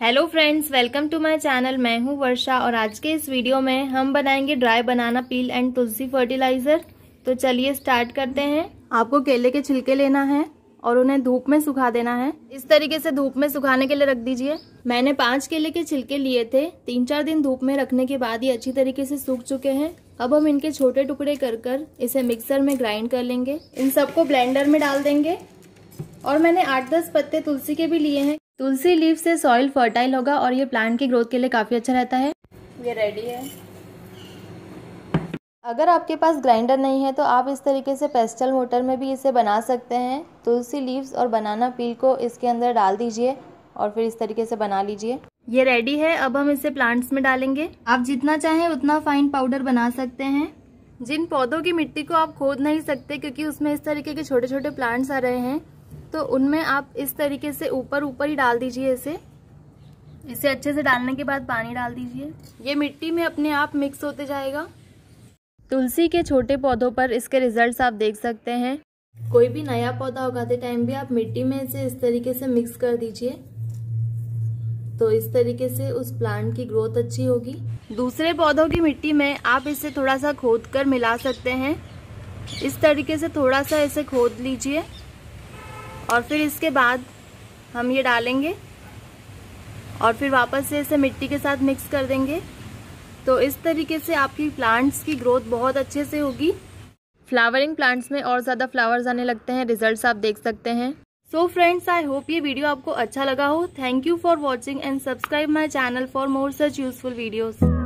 Hello friends welcome to my channel मैं हूँ वर्षा और आज के इस वीडियो में हम बनाएँगे dry banana peel and tulsi fertiliser तो चलिए स्टार्ट करते हैं। आपको केले के छिलके लेना है और उन्हें धूप में सुखा देना है। इस तरीके से धूप में सुखाने के लिए रख दीजिए। मैंने पाँच केले के छिलके लिए थे। तीन चार दिन धूप में रखने के बाद ये अच्छी तरीके से सूख चुके हैं। अब हम इनके छोटे टुकड़े कर कर इसे मिक्सर में ग्राइंड कर लेंगे। इन सबको ब्लेंडर में डाल देंगे। और मैंने आठ दस पत्ते तुलसी के भी लिए हैं। तुलसी लीव से सॉइल फर्टाइल होगा और ये प्लांट की ग्रोथ के लिए काफ़ी अच्छा रहता है। ये रेडी है। अगर आपके पास ग्राइंडर नहीं है तो आप इस तरीके से पेस्टल मोटर में भी इसे बना सकते हैं। तुलसी लीव्स और बनाना पील को इसके अंदर डाल दीजिए और फिर इस तरीके से बना लीजिए। ये रेडी है। अब हम इसे प्लांट्स में डालेंगे। आप जितना चाहें उतना फाइन पाउडर बना सकते हैं। जिन पौधों की मिट्टी को आप खोद नहीं सकते क्योंकि उसमें इस तरीके के छोटे छोटे प्लांट्स आ रहे हैं तो उनमें आप इस तरीके से ऊपर ऊपर ही डाल दीजिए इसे। इसे अच्छे से डालने के बाद पानी डाल दीजिए। ये मिट्टी में अपने आप मिक्स होते जाएगा। तुलसी के छोटे पौधों पर इसके रिजल्ट्स आप देख सकते हैं। कोई भी नया पौधा उगाते टाइम भी आप मिट्टी में इसे इस तरीके से मिक्स कर दीजिए। तो इस तरीके से उस प्लांट की ग्रोथ अच्छी होगी। दूसरे पौधों की मिट्टी में आप इसे थोड़ा सा खोद कर मिला सकते हैं। इस तरीके से थोड़ा सा इसे खोद लीजिए। और फिर इसके बाद हम ये डालेंगे और फिर वापस से इसे मिट्टी के साथ मिक्स कर देंगे। तो इस तरीके से आपकी प्लांट्स की ग्रोथ बहुत अच्छे से होगी। फ्लावरिंग प्लांट्स में और ज़्यादा फ्लावर्स आने लगते हैं रिजल्ट्स आप देख सकते हैं। सो फ्रेंड्स आई होप ये वीडियो आपको अच्छा लगा हो। Thank you for watching and subscribe my channel for more such useful videos